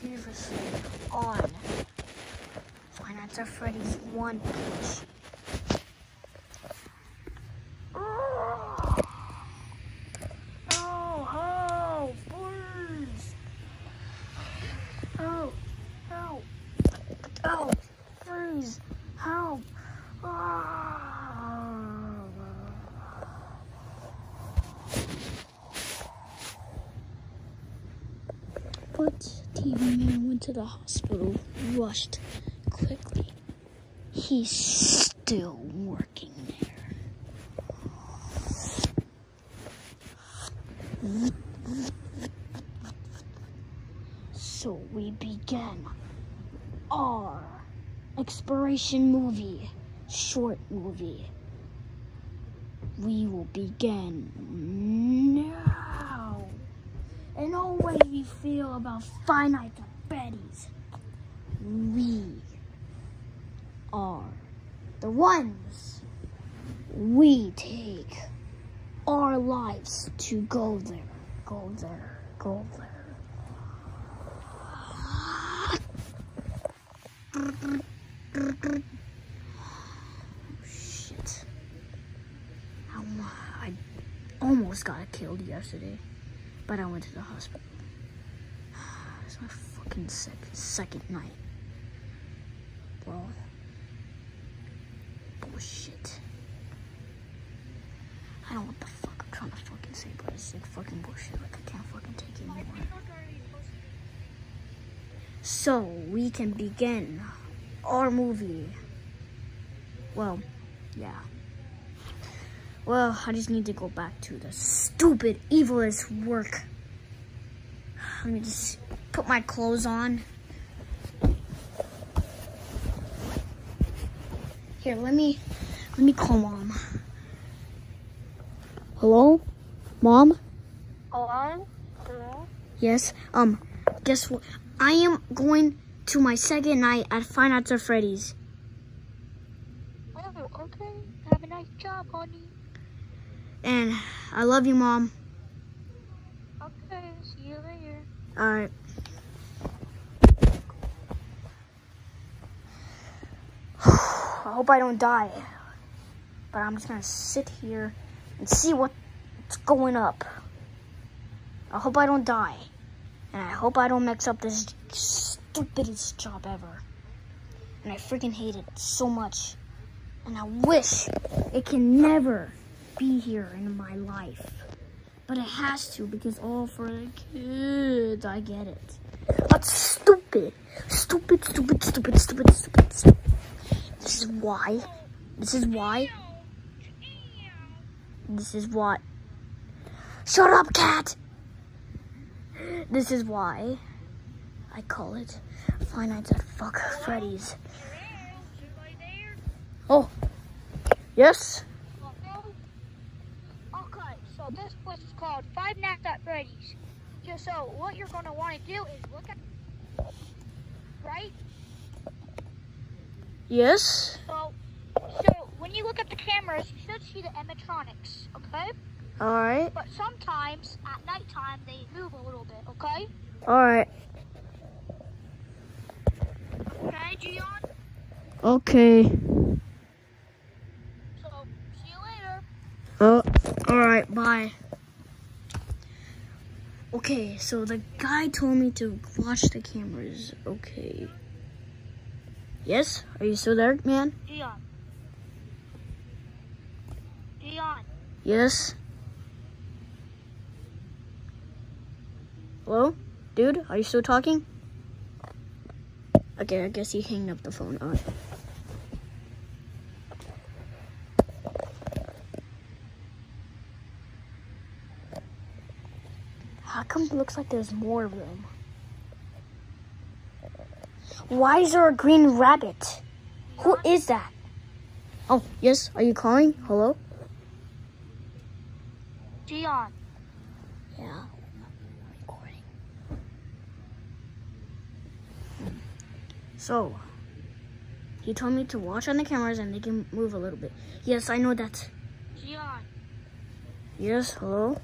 previously on Nights at Freddy's 1 page. Oh, oh, please. Oh, help. Oh, freeze. Help. Ah. But TV man went to the hospital, rushed quickly. He's still working there. So we began our exploration movie, short movie. We will begin now. And no way we feel about at Freddy's. We are the ones. We take our lives to go there, go there, go there. Shit. I almost got killed yesterday, but I went to the hospital. Sec- second night. Well, bullshit. I don't know what the fuck I'm trying to fucking say, but it's like fucking bullshit. Like I can't fucking take it anymore. So we can begin our movie. Well, yeah. Well, I just need to go back to the stupid, evilest work. Let me just put my clothes on. Here, let me let me call mom. Hello? Mom? Hello? Hello? Yes. Um, guess what? I am going to my second night at Five Nights at Freddy's. Oh, okay. Have a nice job, honey. And I love you, Mom. See you later. Alright. I hope I don't die. But I'm just gonna sit here and see what's going up. I hope I don't die. And I hope I don't mix up this stupidest job ever. And I freaking hate it so much. And I wish it can never be here in my life. But it has to because all for the kids. I get it. But stupid. Stupid, stupid, stupid, stupid, stupid, stupid. This is why. This is why. This is what. Shut up, cat! This is why I call it Five Nights at Fuck Freddy's. Oh. Yes? So this place is called Five Nights at Freddy's. Just so what you're gonna want to do is look at right. Yes? So, so when you look at the cameras, you should see the animatronics. Okay. Alright. But sometimes at nighttime they move a little bit. Okay. Alright. Okay, Gion. Okay. So see you later. Oh, alright, bye. Okay, so the guy told me to watch the cameras. Okay. Yes? Are you still there, man? Gion. Gion. Yes? Hello? Dude, are you still talking? Okay, I guess he hanged up the phone. Alright. How come it looks like there's more of them? Why is there a green rabbit? Who is that? Oh, yes, are you calling? Hello? Gion. Yeah, recording. So, he told me to watch on the cameras and they can move a little bit. Yes, I know that. Gion. Yes, hello?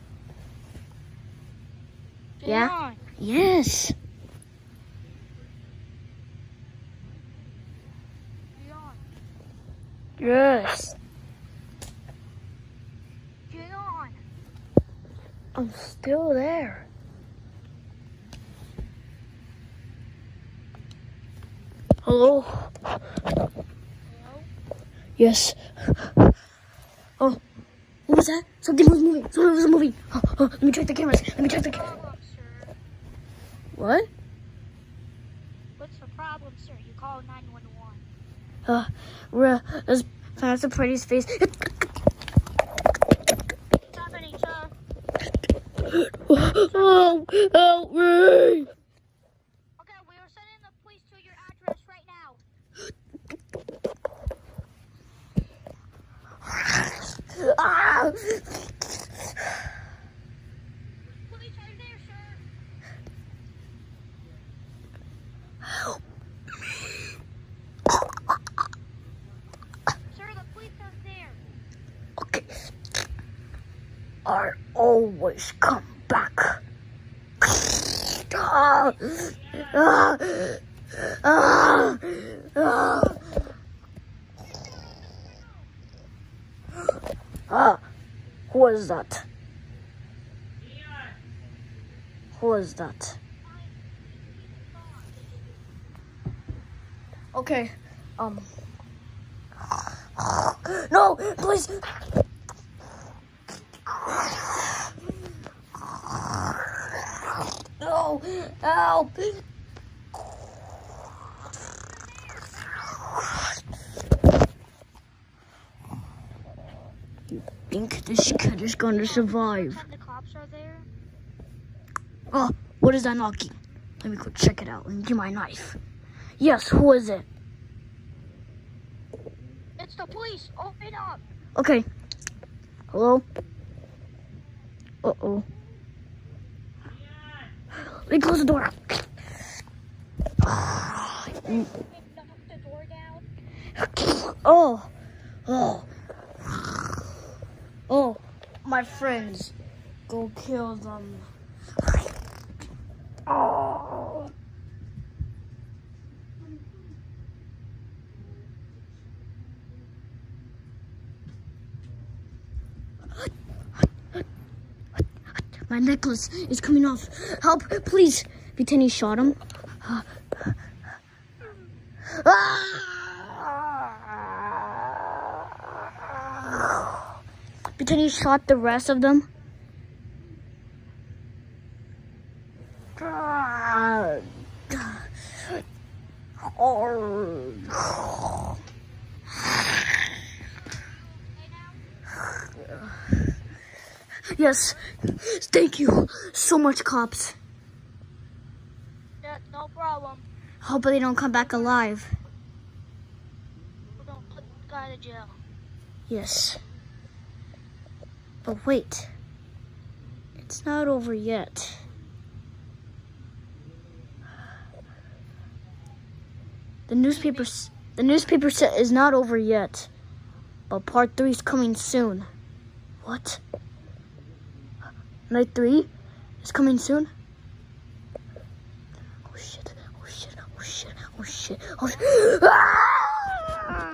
Yeah. On. Yes. Yes. Get on. I'm still there. Hello? Hello? Yes. Oh, what was that? Something was moving. Something was moving. Oh, oh, let me check the cameras. Let me check the cameras. What? What's the problem, sir? You call 911. Uh, we're, uh, let's find the pretty's face. What's happening, oh, help me! Okay, we are sending the police to your address right now. Ah! Police are there, sir. Sir, the police are there. Okay. I always come back. Ah, ah, ah, ah. Who is that? Who is that? Okay, um. No, please. Help. You think this kid is to survive? The cops are there. Oh, what is that knocking? Let me go check it out and get my knife. Yes, who is it? It's the police. Open up. Okay. Hello? Uh oh. Me close the door. Maybe knock the door down. Oh. Oh. Oh. My friends. Go kill them. My necklace is coming off. Help, please. Pretend shot him. Pretend shot the rest of them. Oh. Okay now? Yes. Thank you so much, cops. Yeah, no problem. Hope they don't come back alive. We're gonna put the guy to jail. Yes. But wait. It's not over yet. The newspaper the newspaper set is not over yet. But part 3 is coming soon. What? Night 3 is coming soon. Oh shit, oh shit, oh shit, oh shit, oh shit. Ah!